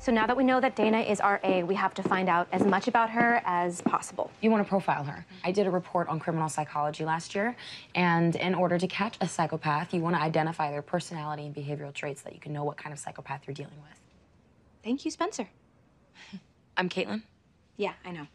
So now that we know that Dana is RA, we have to find out as much about her as possible. You want to profile her. I did a report on criminal psychology last year, and in order to catch a psychopath, you want to identify their personality and behavioral traits so that you can know what kind of psychopath you're dealing with. Thank you, Spencer. I'm Caitlin. Yeah, I know.